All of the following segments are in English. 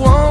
want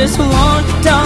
just want all